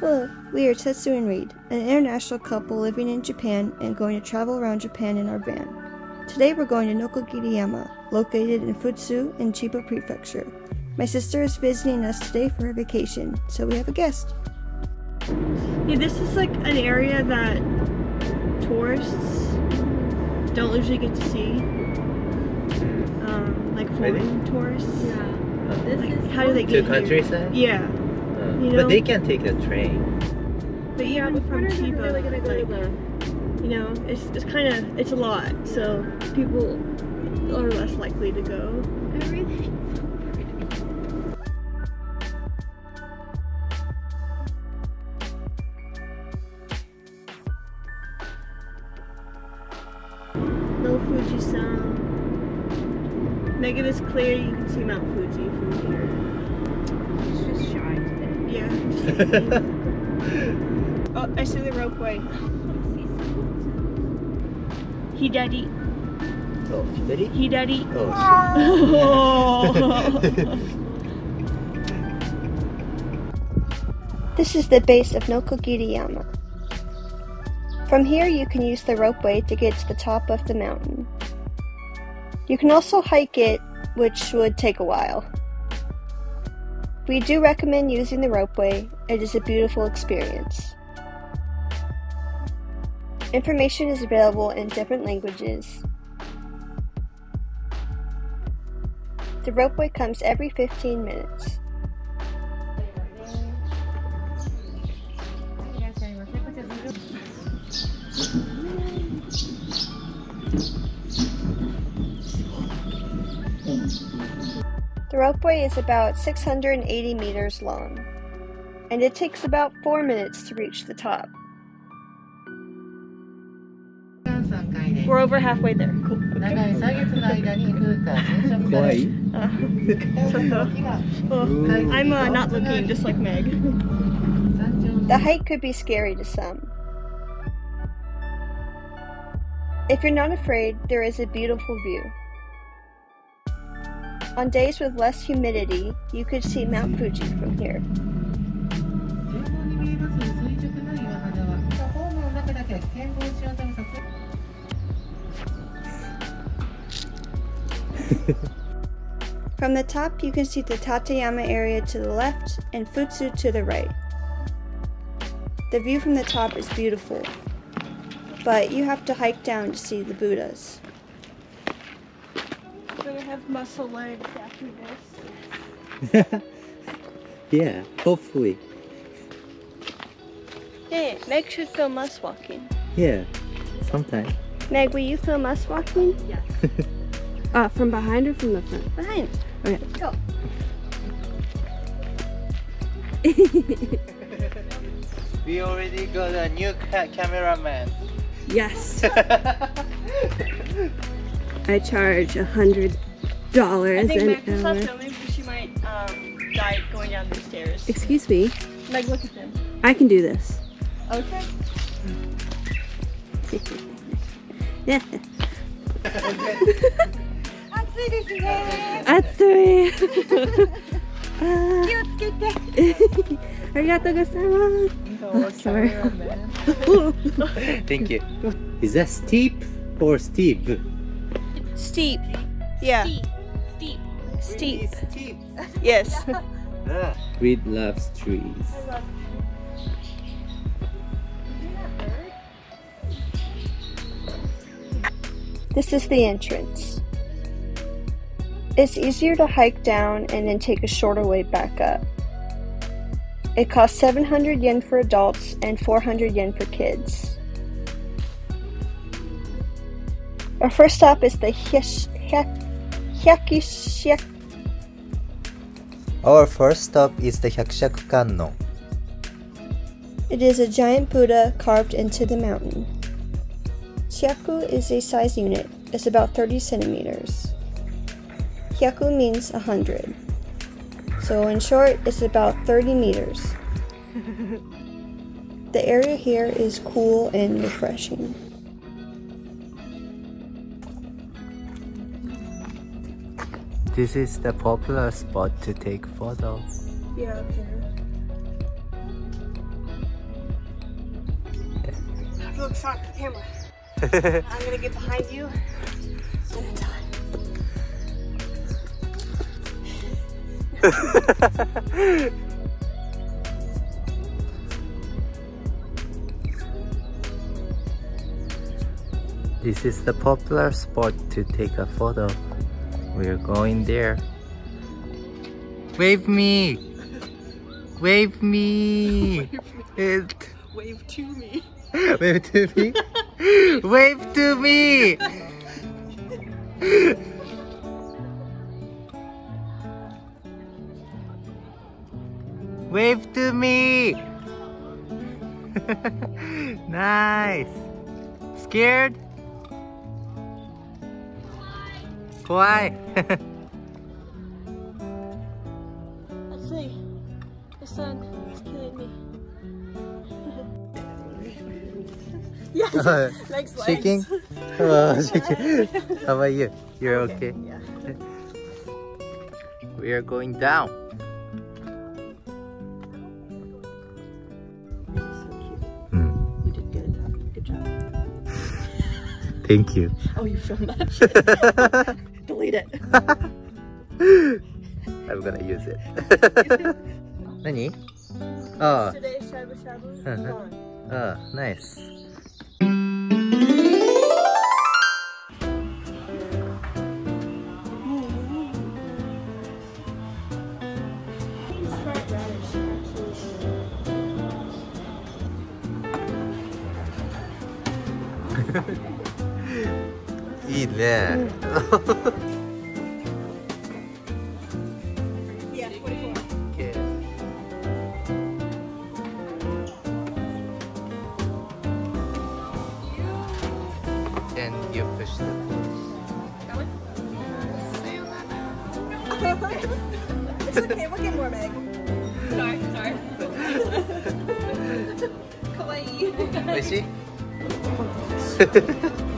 Hello, we are Tetsu and Reid, an international couple living in Japan and going to travel around Japan in our van. Today we're going to Nokogiriyama, located in Futsu in Chiba Prefecture. My sister is visiting us today for her vacation, so we have a guest. Yeah, this is like an area that tourists don't usually get to see. Um, like foreign tourists. Yeah. This Like, is how do they To get here? countryside? Yeah, You know- But they can take the train. but yeah, Even but from foreigners Chiba, really gonna go like, you know, it's it's kind of it's a lot, so people are less likely to go. everything. No Fuji-san. Make it is clear you can see Mount Fuji from here. Yeah. oh, I see the ropeway. Hidari. oh, daddy. Hidari? Hidari. Oh, This is the base of Nokogiriyama. From here, you can use the ropeway to get to the top of the mountain. You can also hike it, which would take a while. We do recommend using the ropeway, it is a beautiful experience. Information is available in different languages. The ropeway comes every 15 minutes. The ropeway is about 680 meters long, and it takes about 4 minutes to reach the top. We're over halfway there. uh, I'm uh, not looking, just like Meg. the height could be scary to some. If you're not afraid, there is a beautiful view. On days with less humidity, you could see Mount Fuji from here. from the top, you can see the Tateyama area to the left and Futsu to the right. The view from the top is beautiful, but you have to hike down to see the Buddhas. We're gonna have muscle legs after this. yeah, hopefully. Hey, Meg should film us walking. Yeah, sometime. Meg, will you film us walking? Uh, from behind or from the front? Behind. Okay. Go. We already got a new ca- cameraman. Yes. I charge a hundred dollars an Meg hour. She might um, die going down stairs. Excuse me. Meg, look at them. I can do this. Okay. yeah. Uh, Arigato gozaimasu! Oh, sorry. Thank you. Is that steep or steep? Steep. Yeah. Steep. Steep. Steep. Yes. Reid loves trees. This is the entrance. It's easier to hike down and then take a shorter way back up. It costs 700 yen for adults and 400 yen for kids. Our first stop is the Hyash- Hya- Hyakishyak. Our first stop is the Hyakushaku Kannon. It is a giant Buddha carved into the mountain. Hyaku is a size unit. It's about 30 centimeters. Hyaku means 100. So in short, it's about 30 meters. the area here is cool and refreshing. This is the popular spot to take photos. Yeah, have to look at the camera. I'm gonna get behind you. Spin it time. This is the popular spot to take a photo. We're going there. Wave me! Wave me! It, Wave to me. wave to me! Wave to me! Wave to me! nice! Scared? Why? Let's see. The sun is killing me. yeah, legs, legs. shaking? Oh, shaking. How about you? You're okay? Yeah. We are going down. So cute. Hmm. You did good. Good job. Thank you. Oh, you filmed that? Delete it. I'm gonna use it. 何 Oh, Today's shabu shabu. Uh-huh. oh, nice. Fried it's okay, we'll get more, Meg. Sorry, sorry. Kawaii. Oishi? oh.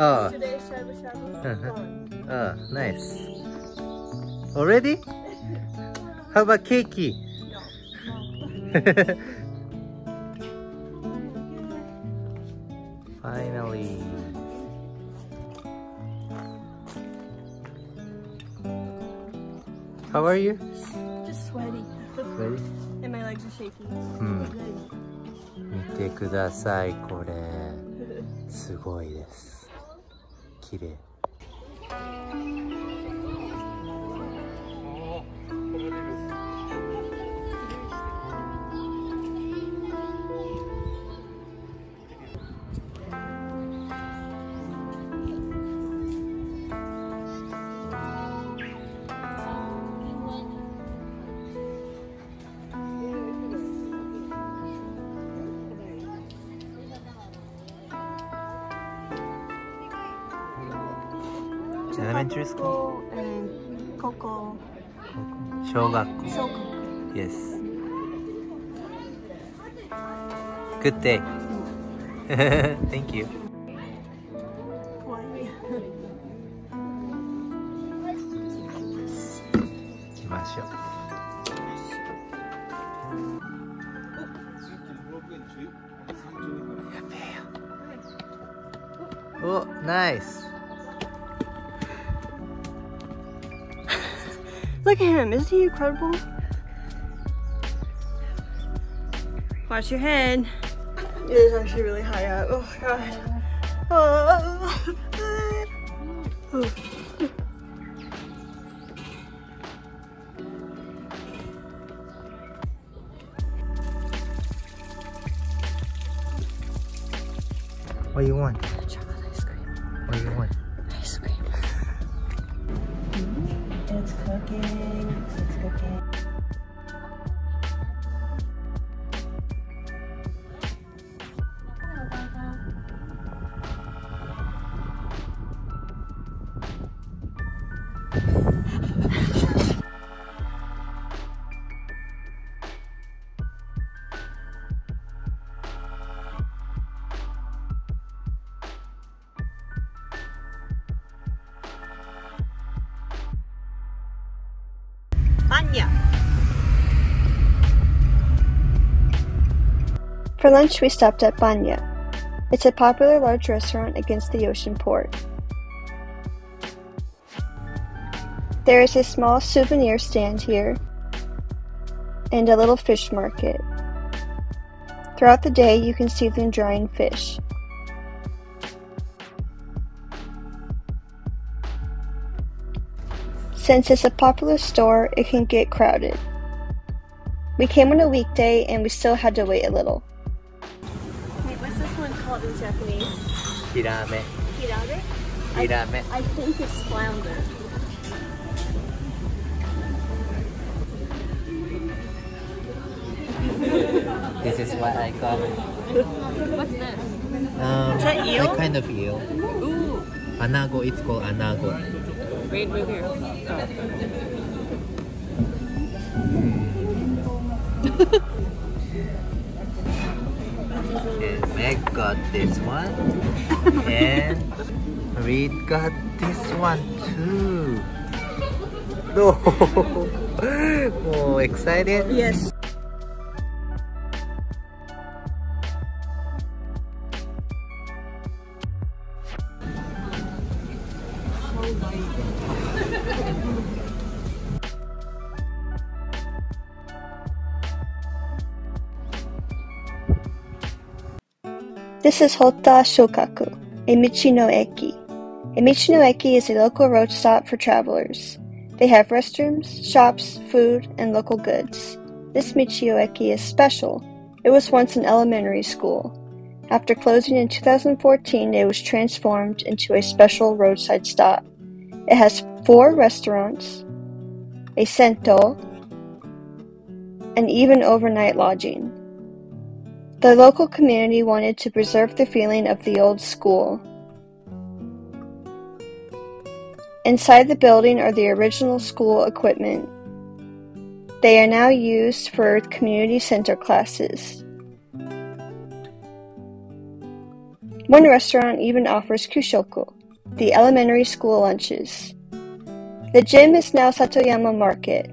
Ah. Today, shabu. Uh -huh. Oh, ah, nice. Already? How about cakey? Finally. How are you? Just sweaty. Ready? And my legs are shaking. うん。見てください、これ。すごいです。綺麗。エレメンタリー高校小学校小学校 YesGood thank you おナイス Look at him, isn't he incredible? Watch your head. It is actually really high up. Oh god. Oh. Oh. oh, oh, oh Yeah. For lunch, we stopped at Banya. It's a popular large restaurant against the ocean port. There is a small souvenir stand here and a little fish market. Throughout the day, you can see them drying fish. Since it's a popular store, it can get crowded. We came on a weekday and we still had to wait a little. Wait, what's this one called in Japanese? Hirame. Hirame? Hirame. I, I think it's flounder. this is what I got. What's this? Um, is that eel? Like kind of eel. Ooh. Anago, it's called anago. Wait, move here. And Meg got this one. and Reid got this one too. No! oh, excited? Yes. This is Hota Shogakko, a Michi no Eki. A Michi no Eki is a local road stop for travelers. They have restrooms, shops, food, and local goods. This Michi no Eki is special. It was once an elementary school. After closing in 2014, it was transformed into a special roadside stop. It has four restaurants, a sento, and even overnight lodging. The local community wanted to preserve the feeling of the old school. Inside the building are the original school equipment. They are now used for community center classes. One restaurant even offers kyushoku, the elementary school lunches. The gym is now Satoyama Market.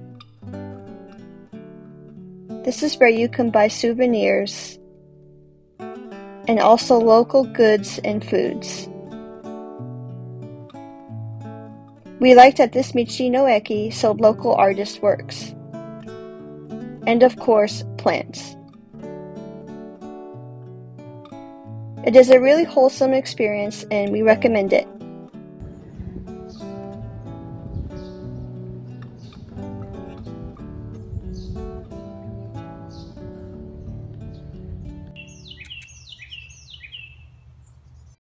This is where you can buy souvenirs and also local goods and foods. We liked that this Michi no Eki sold local artist works. And of course, plants. It is a really wholesome experience and we recommend it.